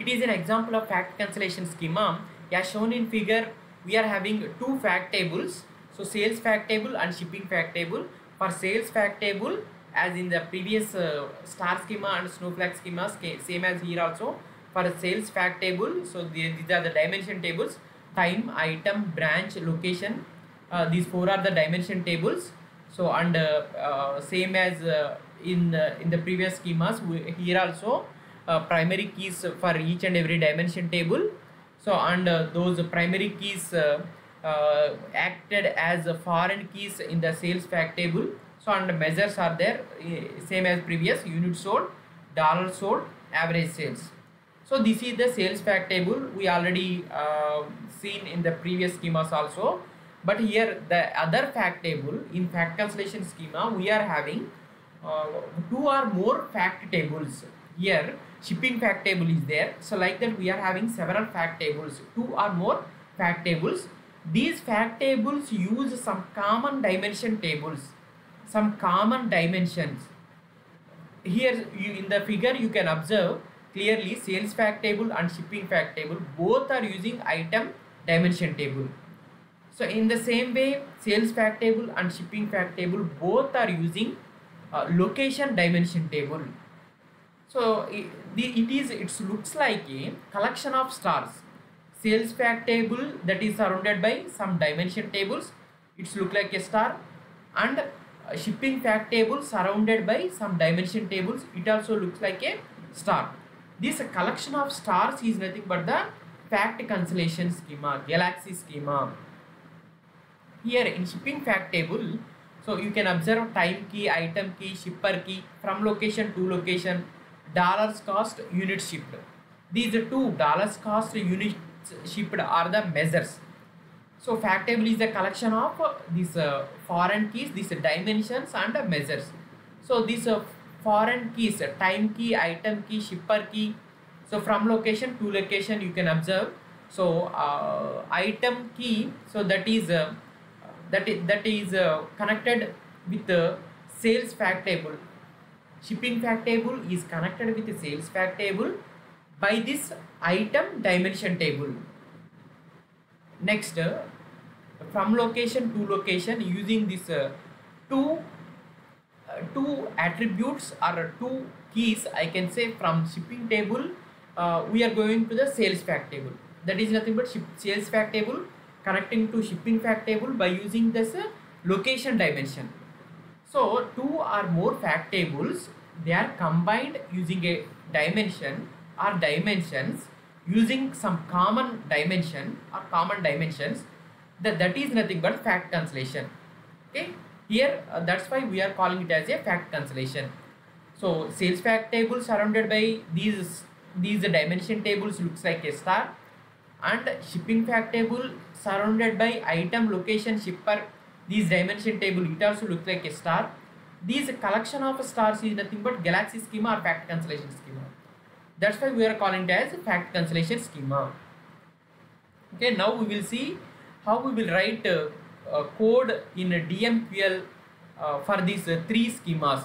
It is an example of fact constellation schema. As shown in figure, we are having two fact tables. So sales fact table and shipping fact table. For sales fact table, as in the previous uh, star schema and snowflake schema, same as here also. For a sales fact table, so the, these are the dimension tables: time, item, branch, location. Uh, these four are the dimension tables. So and uh, uh, same as uh, in uh, in the previous schemas, we, here also primary keys for each and every dimension table. So and uh, those primary keys uh, uh, acted as foreign keys in the sales fact table. So and measures are there eh, same as previous unit sold dollar sold average sales. So this is the sales fact table we already uh, seen in the previous schemas also. But here the other fact table in fact constellation schema we are having uh, two or more fact tables here shipping fact table is there. So like that we are having several fact tables. Two or more fact tables. These fact tables use some common dimension tables. Some common dimensions. Here you, in the figure you can observe clearly sales fact table and shipping fact table. Both are using item dimension table. So in the same way sales fact table and shipping fact table both are using uh, location dimension table so it, it is it looks like a collection of stars. Sales fact table that is surrounded by some dimension tables. It's look like a star. And uh, shipping fact table surrounded by some dimension tables. It also looks like a star. This collection of stars is nothing but the fact constellation schema galaxy schema. Here in shipping fact table so you can observe time key item key shipper key from location to location dollars cost unit shipped. These two dollars cost units shipped are the measures. So fact table is a collection of these uh, foreign keys these dimensions and uh, measures. So these uh, foreign keys time key item key shipper key. So from location to location you can observe. So uh, item key so that is that is that is connected with the sales fact table shipping fact table is connected with the sales fact table by this item dimension table. Next uh, from location to location using this uh, two uh, two attributes or two keys i can say from shipping table uh, we are going to the sales fact table. That is nothing but sales fact table connecting to shipping fact table by using this uh, location dimension so two or more fact tables they are combined using a dimension or dimensions using some common dimension or common dimensions. That that is nothing but fact constellation okay? Here uh, that's why we are calling it as a fact constellation so sales fact table surrounded by these these dimension tables looks like a star. And shipping fact table surrounded by item location shipper these dimension table it also looks like a star. These collection of stars is nothing but galaxy schema or fact constellation schema. That's why we are calling it as fact constellation schema. Okay now we will see how we will write uh, uh, code in a dmql uh, for these uh, three schemas